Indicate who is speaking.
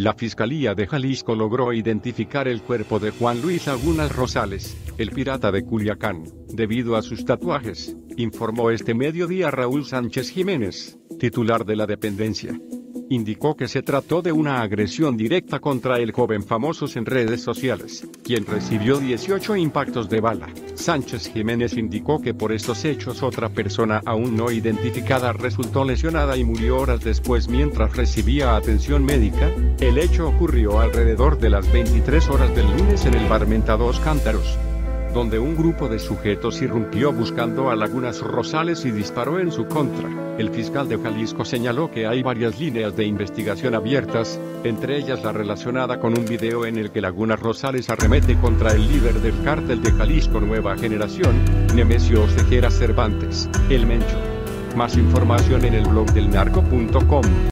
Speaker 1: La Fiscalía de Jalisco logró identificar el cuerpo de Juan Luis Lagunas Rosales, el pirata de Culiacán, debido a sus tatuajes, informó este mediodía Raúl Sánchez Jiménez, titular de la dependencia indicó que se trató de una agresión directa contra el joven famosos en redes sociales, quien recibió 18 impactos de bala. Sánchez Jiménez indicó que por estos hechos otra persona aún no identificada resultó lesionada y murió horas después mientras recibía atención médica. El hecho ocurrió alrededor de las 23 horas del lunes en el bar Dos Cántaros donde un grupo de sujetos irrumpió buscando a Lagunas Rosales y disparó en su contra. El fiscal de Jalisco señaló que hay varias líneas de investigación abiertas, entre ellas la relacionada con un video en el que Lagunas Rosales arremete contra el líder del cártel de Jalisco Nueva Generación, Nemesio Oseguera Cervantes, el Mencho. Más información en el blog del narco.com.